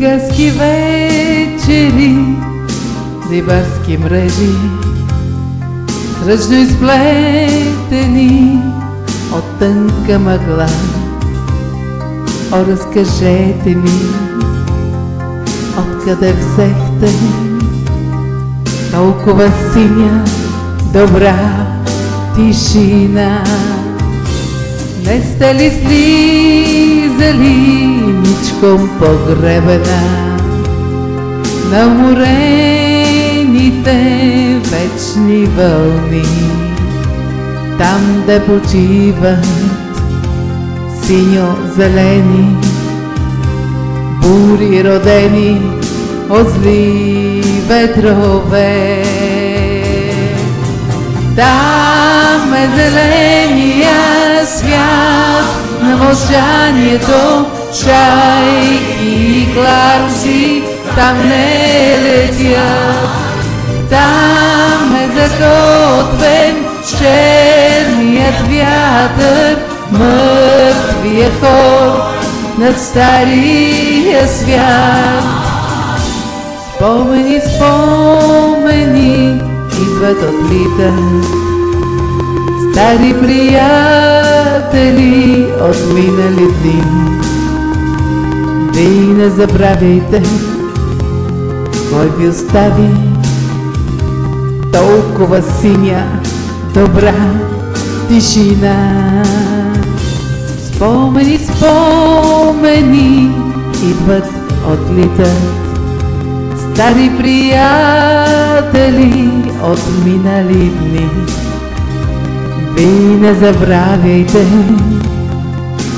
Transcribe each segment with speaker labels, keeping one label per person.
Speaker 1: Дълги вечери, рибарски мрежи, Сръчно изплетени от тънка мъгла. О, разкажете ми, откъде взехте толкова синя, добра тишина. Не сте ли слизали ничком погребена на морените вечни вълни, там да почиват синьо-зелени бури родени от зли ветрове. Там е на мълчанието, чайки и кларуси там не летят. Там е заготвен черният вятър, мъртвия хор над стария свят. Спомени, спомени идват от лита, стари приятели от минали дни. Вие не забравяйте, кой ви остави толкова синя, добра тишина. Спомени, спомени идват от лита, стари приятели от минали дни. Вие не забравяйте,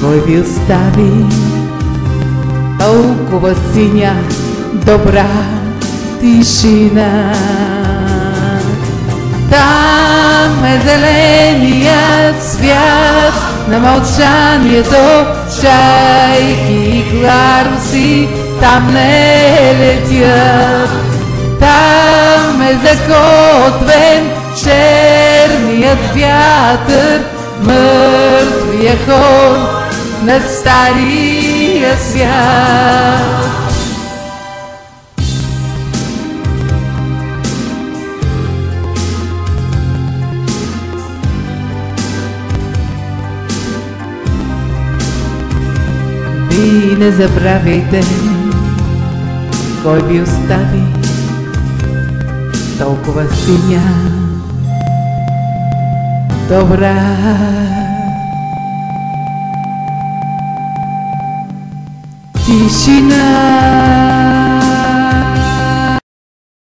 Speaker 1: кой ви остави толкова синя, добра тишина. Там е зеленият свят на мълчанието, чайки и кларуси там не летят. Там е заготвен черният вятър, мъртвия хор над стария свят. Вие не забравяйте, кой ви остави толкова синя, добра тишина.